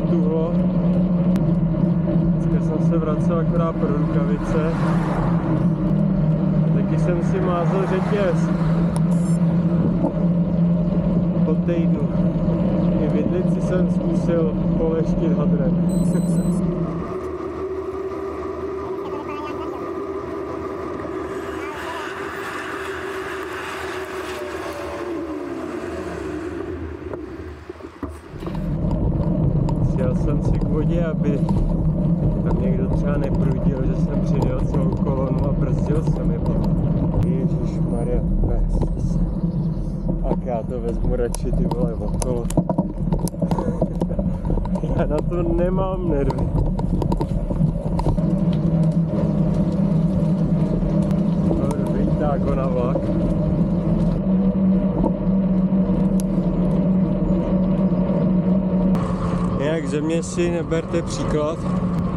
přituhlo. Dneska jsem se vracel akorát pro rukavice. Taky jsem si mázl řetěz. Po týdnu. I vidlici jsem zkusil poleštit hadrem. Sjel jsem si k vodě, aby tam někdo třeba neprudil, že jsem přijel celou kolonu a brzdil jsem je potom. Ježíš Maria, Tak já to vezmu radši ty vole okolo. já na to nemám nervy. Ho na vlak. Jinak ze mě si neberte příklad,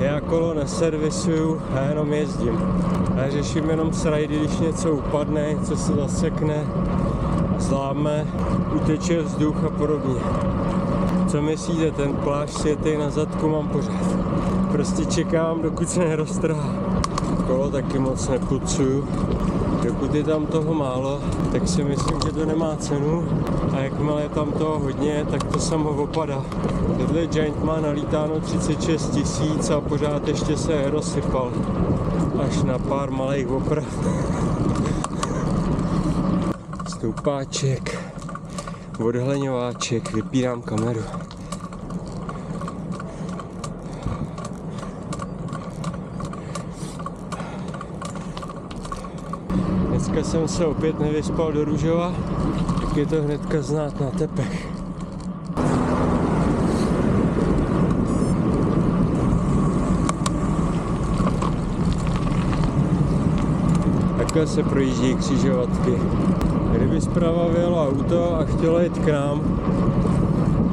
já kolo neservisuju, já jenom jezdím. Já řeším jenom srajdy, když něco upadne, něco se zasekne, zláme, uteče vzduch a podobně. Co myslíte, ten plášť světej na zadku mám pořád. Prostě čekám, dokud se neroztrhá. Kolo taky moc nepucuju. Dokud je tam toho málo, tak si myslím, že to nemá cenu. A jakmile je tam toho hodně, tak to samo opadá. Tenhle Giant má nalítáno 36 tisíc a pořád ještě se rozsypal. Až na pár malých oprav. Stoupáček, odhleňováček, vypírám kameru. Dneska jsem se opět nevyspal do Růžova, tak je to hnedka znát na tepech. Takhle se projíždí křižovatky. Kdyby zprava vyjelo auto a chtělo jít k nám,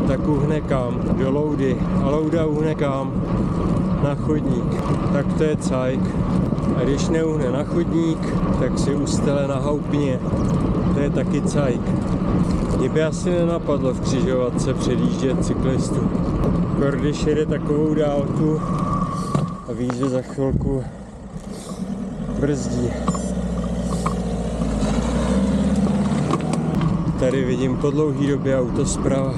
tak uhne kam? Do loudy. A louda uhne kam? Na chodník. Tak to je cajk. A když neuhne na chodník, tak si ustele na houpně. To je taky cajk. Mě by asi nenapadlo v křižovatce předjíždět cyklistu. Když jede takovou dálku a ví, že za chvilku brzdí. Tady vidím po dlouhý době auto zprava.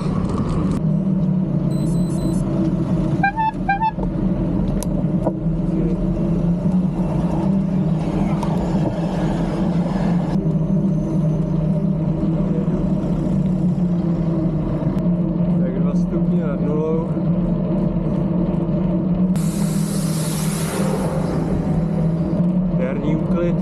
Tak dva stupně nad nulou. Jarní úklid.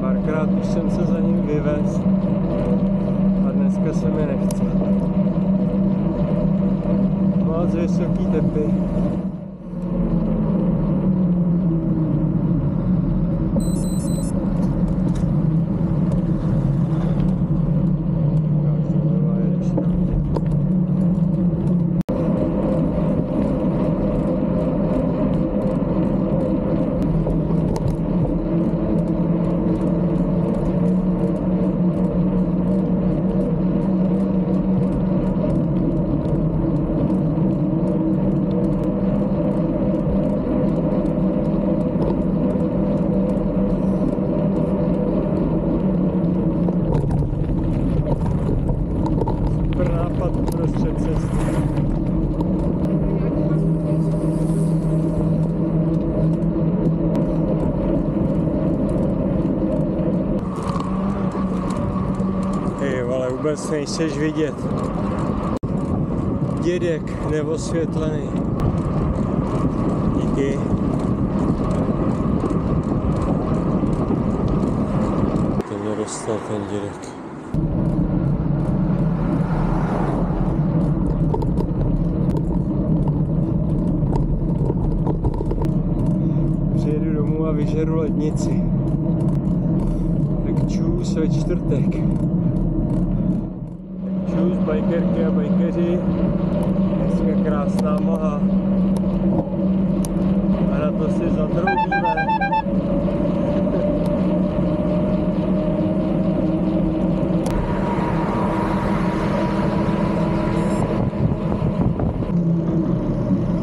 Párkrát už jsem se za ním vyvez a dneska se mi nechce. Moc vysoký tepy. Super nápad uprostřed cesty. Vole, vůbec nejseš vidět. Dědek neosvětlený. Díky. To mě dostal ten dědek. Přijedu domů a vyžeru lednici. vůz ve čtvrtek. Bajkerky a bajkeři. Dneska krásná mlha. A na to si zatroubíme.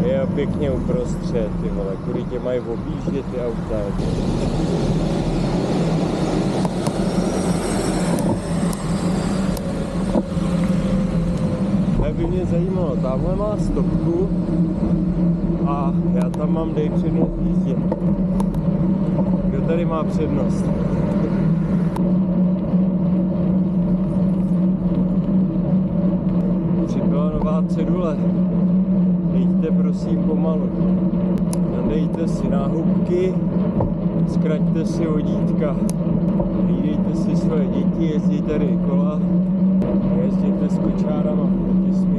Je pěkně uprostřed, ty vole, kudy tě mají objíždět ty auta. Mě zajímalo, tamhle má stopku a já tam mám dej přednost jízdě. Kdo tady má přednost? Přibyla nová cedule. Jeďte prosím pomalu. Nadejte si náhubky, zkraťte si vodítka. Hlídejte si své děti, jezdí tady kola, jezděte s kočárama proti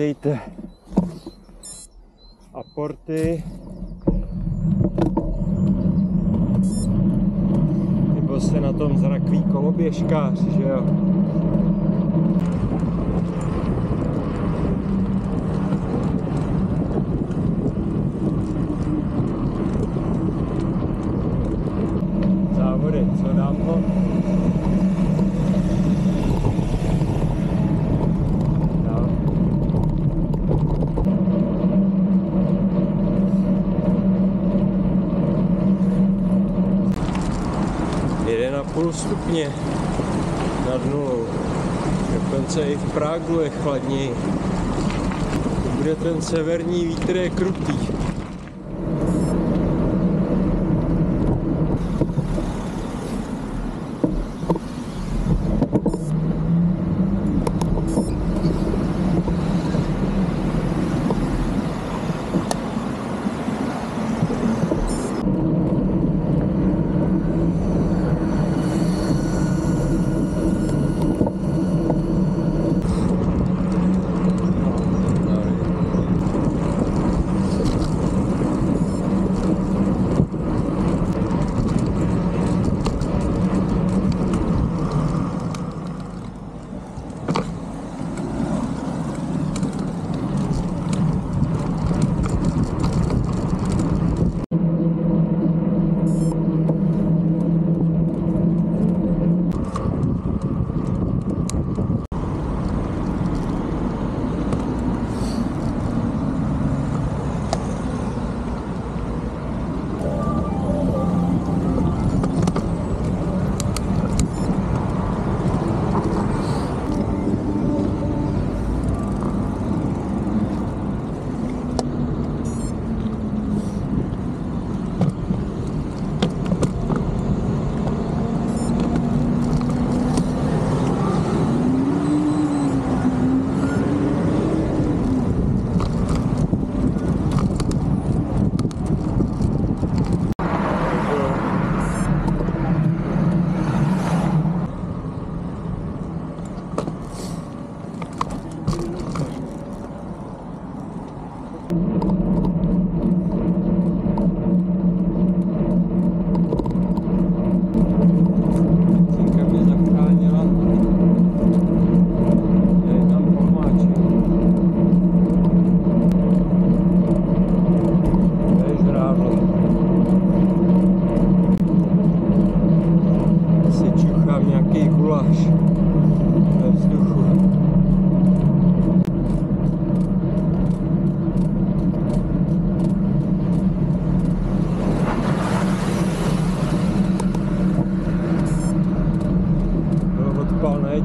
směru. Uklízejte aporty. Nebo se na tom zrakví koloběžkář, že jo? Stupně nad nulou. Dokonce i v Pragu je chladněji. Bude ten severní vítr je krutý.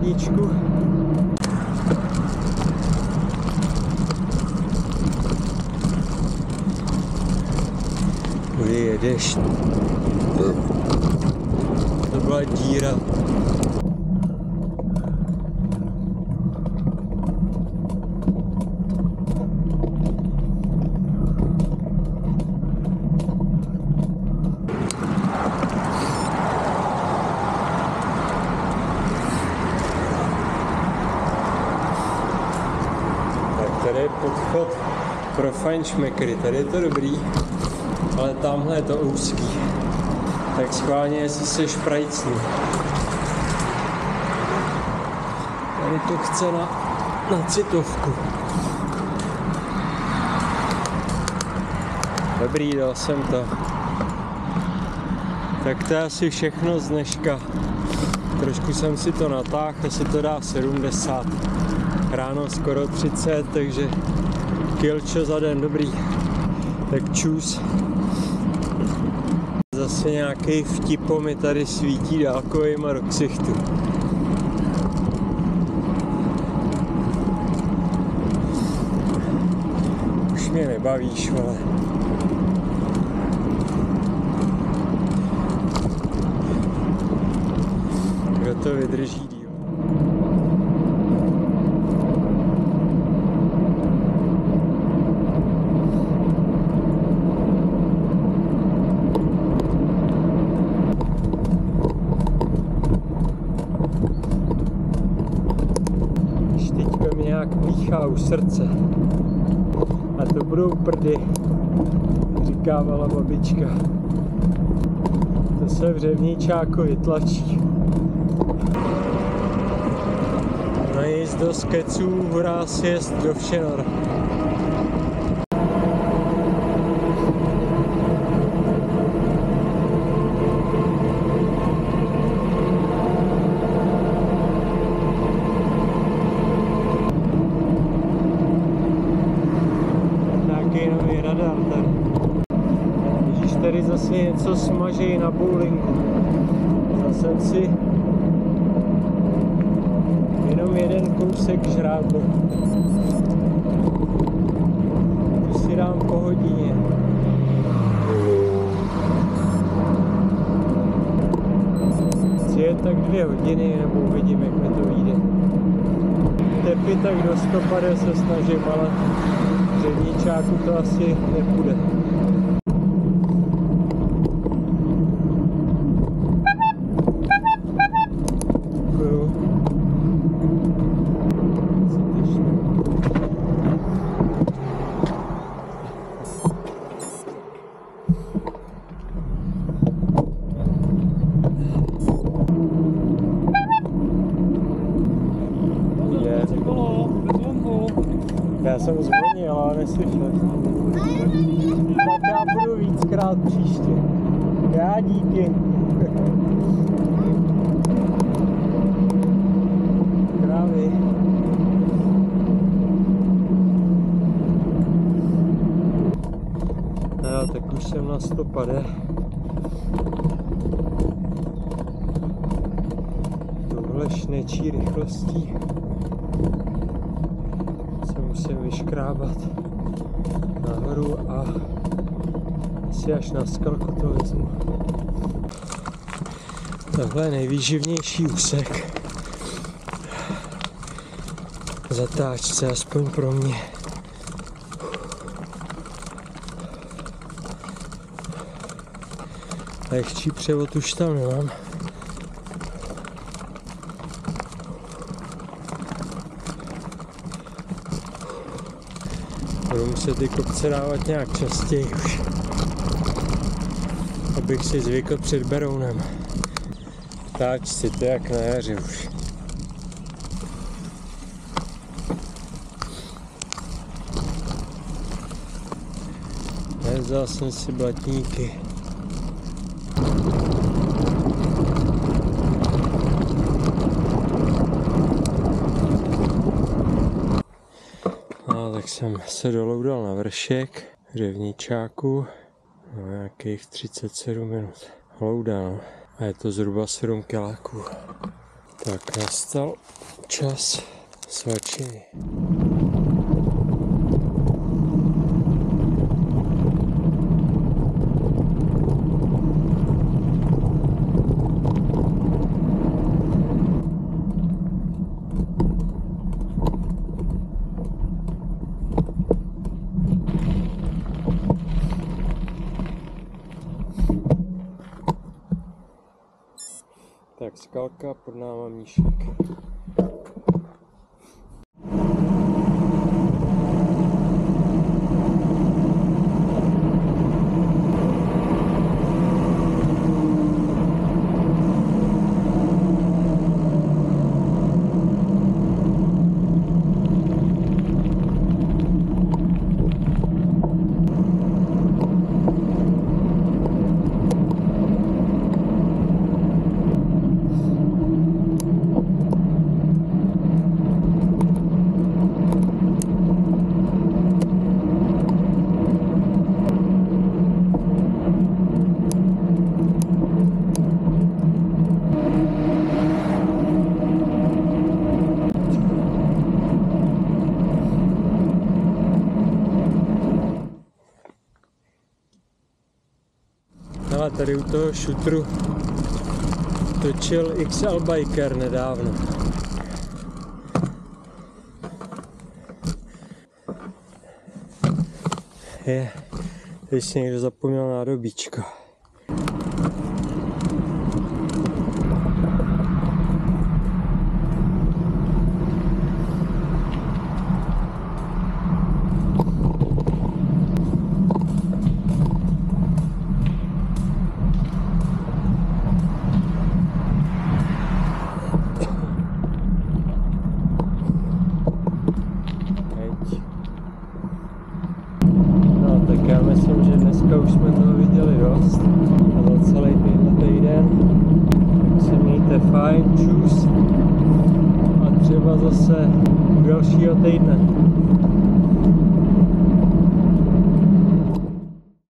Na jedničku. Vyjedeš. To byla díra. Tak tady je podchod pro fajnšmekry, tady je to dobrý, ale tamhle je to úzký. Tak schválně, jestli se šprajcnu. Tady to chce na, na citovku. Dobrý, dal jsem to. Tak to je asi všechno z dneška. Trošku jsem si to natáhl, asi to dá 70. Ráno skoro 30, takže kilčo za den, dobrý. Tak čus. Zase nějaký vtipo mi tady svítí dálkovýma do ksichtu. Už mě nebavíš, ale. Kdo to vydrží díl? Už teďka mi nějak píchá u srdce. A to budou prdy, říkávala babička. To se v řevníčákovi tlačí. Najíst do skeců, hurá sjezd do Všenor. Nějaký nový radar tady. Ježíš, tady zase něco smažej na bowlingu. Zase si jenom jeden kousek žrábu. To si dám po hodině. Chci jet tak dvě hodiny, nebo uvidím, jak mi to vyjde. Tepy tak do 150 se snažím, ale řevníčáku to asi nepůjde. Děkuju. Je. Já jsem zvonil, ale neslyšel. Tak já budu víckrát příště. Já díky. Krávy. No, tak už jsem na stopade. Tohle šnečí rychlostí se musím vyškrábat nahoru a asi až na skalku to vezmu. Tohle je nejvýživnější úsek. Zatáčce, aspoň pro mě. Lehčí převod už tam nemám. Budu muset ty kopce dávat nějak častěji už. Abych si zvykl před Berounem. Táč si to jak na jaře už. Nevzal jsem si blatníky. No, tak jsem se doloudal na vršek řevníčáku. No, nějakých 37 minut. Louda, no. A je to zhruba 7 kiláků. Tak nastal čas svačiny. Tak skalka, pod náma mníšek. Tady u toho šutru točil XL Biker nedávno. Je, teď si někdo zapomněl nádobíčko.